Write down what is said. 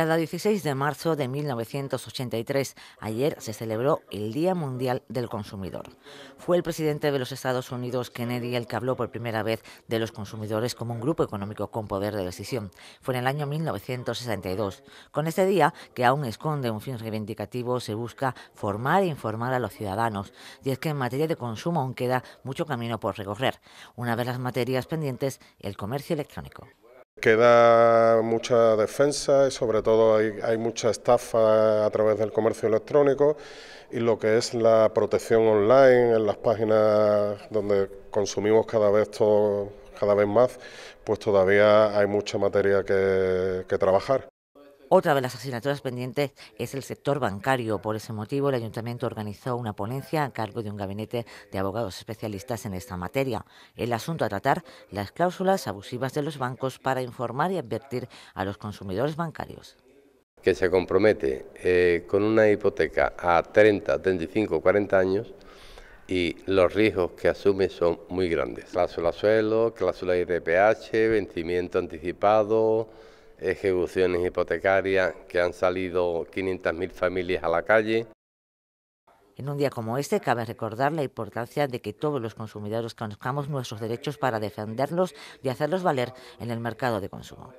Cada 16 de marzo de 1983, ayer se celebró el Día Mundial del Consumidor. Fue el presidente de los Estados Unidos, Kennedy, el que habló por primera vez de los consumidores como un grupo económico con poder de decisión. Fue en el año 1962. Con este día, que aún esconde un fin reivindicativo, se busca formar e informar a los ciudadanos. Y es que en materia de consumo aún queda mucho camino por recorrer. Una de las materias pendientes, el comercio electrónico. Queda mucha defensa y sobre todo hay, mucha estafa a través del comercio electrónico y lo que es la protección online en las páginas donde consumimos cada vez todo, cada vez más, pues todavía hay mucha materia que trabajar. Otra de las asignaturas pendientes es el sector bancario. Por ese motivo, el ayuntamiento organizó una ponencia a cargo de un gabinete de abogados especialistas en esta materia. El asunto a tratar, las cláusulas abusivas de los bancos para informar y advertir a los consumidores bancarios que se compromete eh, con una hipoteca a 30, 35, 40 años y los riesgos que asume son muy grandes. Cláusula suelo, cláusula IRPH, vencimiento anticipado, ejecuciones hipotecarias que han salido 500.000 familias a la calle. En un día como este cabe recordar la importancia de que todos los consumidores conozcamos nuestros derechos para defenderlos y hacerlos valer en el mercado de consumo.